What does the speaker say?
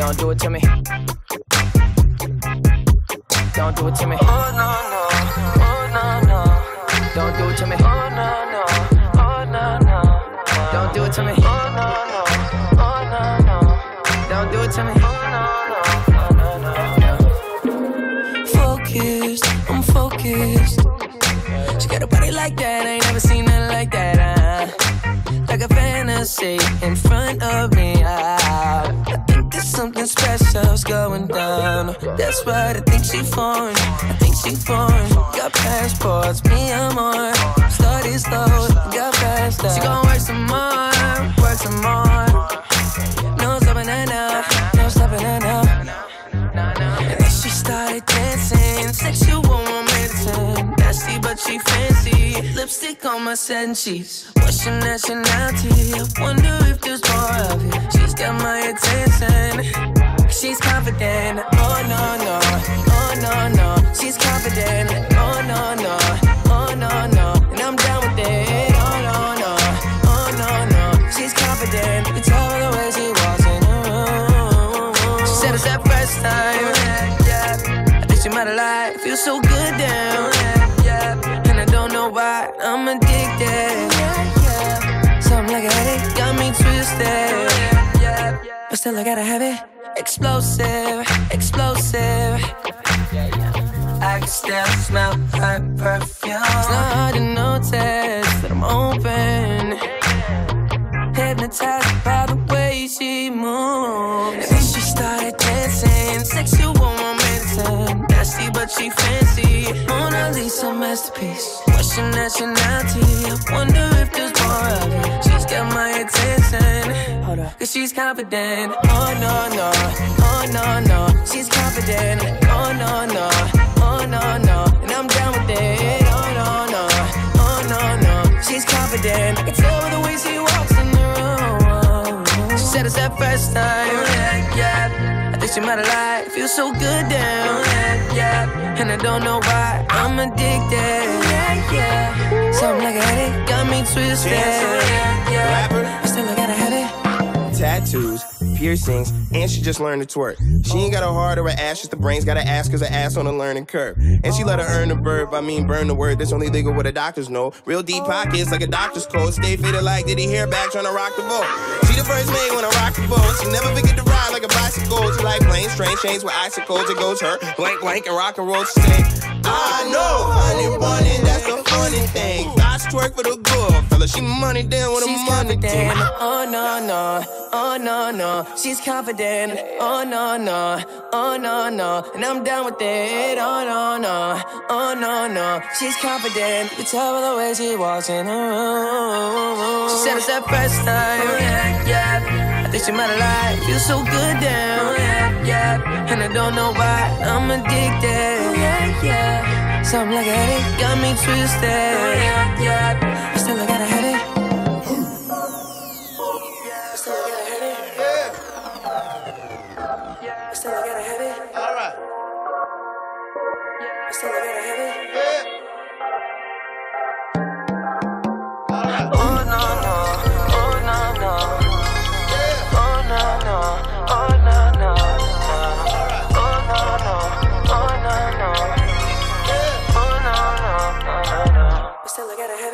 Don't do it to me. Don't do it to me. Oh no no. Oh no no. Don't do it to me. Oh no no. Oh no no. Don't do it to me. Oh no no. Oh no no. Don't do it to me. Oh no no. Oh no no. Focused, I'm focused. She got a body like that, I ain't never seen nothing like that. Uh, like a fantasy in front of me. Uh, I think something special's going down. That's right, I think she foreign. I think she foreign. Got passports, me I'm. Started slow, got faster. She gon' work some more, work some more. No stopping her now, no stopping her now. And then she started dancing, sexual romancing. Nasty, but she fancy. Lipstick on my satin sheets. What's your nationality? Wonder if there's more of you. She's got my attention. Said it's that first time. I think she might have lied. Feels so good down. And I don't know why I'm addicted. Something like a headache got me twisted. But still, I gotta have it. Explosive, explosive. I can still smell her perfume. It's not hard to notice masterpiece. What's your nationality? I wonder if there's more of it. She's got my attention. Hold up. Cause she's confident. Oh no, no. Oh no, no. She's confident. Oh no, no. Oh no, no. And I'm down with it. Oh no, no. Oh no, no. She's confident. I can tell by the way she walks in the room. She said it's that first time. Yeah, yeah. I think she might have lied. Feels so good down. Yeah, yeah. And I don't know why I'm addicted. Yeah, yeah. Something like a headache got me twisted. Yeah, yeah. Rapper. Still I gotta have it. tattoos, piercings, and she just learned to twerk. She ain't got a heart or an ass, just the brains. Gotta ask cause her ass on a learning curve. And she let her earn the verb, I mean burn the word. That's only legal what the doctors know. Real deep pockets like a doctor's code. Stay faded like did he hair back trying to rock the boat. She the first maid when I rock the boat. She never forget to ride like a bicycle. She like planes, train chains with icicles. It goes her blank blank and rock and roll. She say, I know, honey bunny, that's the funny thing. I twerk for the good fella. She money down with a She's money confident. Oh no no, oh no no. She's confident. Oh no no, oh no no. And I'm down with it. Oh no no, oh no no. She's confident. You tell by the way she walks in the room. She said it's that first time. Yeah yeah. I think she might have lied. Feels so good down. Yeah yeah. And I don't know why I'm addicted. Yeah yeah. Something like a headache got me twisted. Yeah yeah. Still I gotta have it. Still I gotta have it. Still I gotta have it. All right. Still I gotta have it. till I got a head.